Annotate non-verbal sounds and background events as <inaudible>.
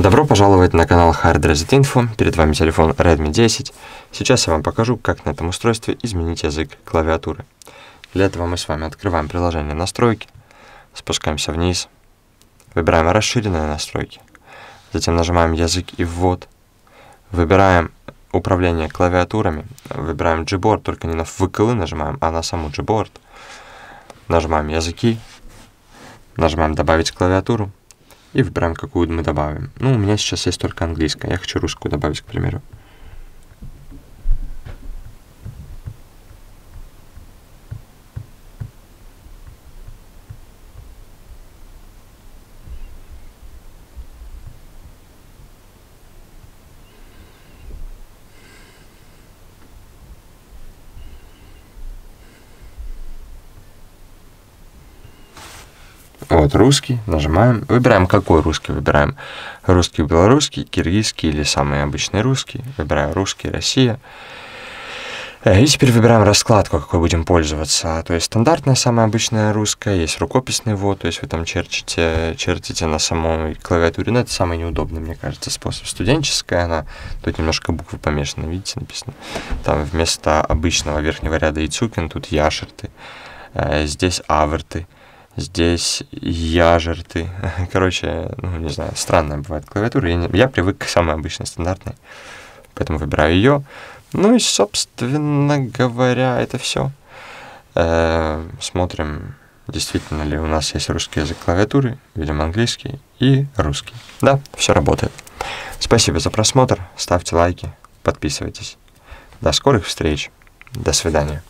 Добро пожаловать на канал Hard Reset Info. Перед вами телефон Redmi 10. Сейчас я вам покажу, как на этом устройстве изменить язык клавиатуры. Для этого мы с вами открываем приложение «Настройки», спускаемся вниз, выбираем «Расширенные настройки», затем нажимаем «Язык и ввод», выбираем «Управление клавиатурами», выбираем Gboard, только не на вкл нажимаем, а на саму Gboard, нажимаем «Языки», нажимаем «Добавить клавиатуру», и выбираем, какую мы добавим. Ну, у меня сейчас есть только английская, я хочу русскую добавить, к примеру. Вот русский, нажимаем, выбираем какой русский, выбираем русский, белорусский, киргизский или самый обычный русский, выбираю русский, Россия. Э, и теперь выбираем раскладку, какой будем пользоваться. То есть стандартная, самая обычная русская, есть рукописный ввод, то есть вы там черчите, чертите на самой клавиатуре, но это самый неудобный, мне кажется, способ. Студенческая она, тут немножко буквы помешаны, видите, написано. Там вместо обычного верхнего ряда Ицукин, тут яшерты, э, здесь аверты. Здесь яжерты. <laughs> Короче, ну, не знаю, странная бывает клавиатура. Я, не, я привык к самой обычной, стандартной. Поэтому выбираю ее. Ну и, собственно говоря, это все. Э, смотрим, действительно ли у нас есть русский язык клавиатуры. Видим английский и русский. Да, все работает. Спасибо за просмотр. Ставьте лайки, подписывайтесь. До скорых встреч. До свидания.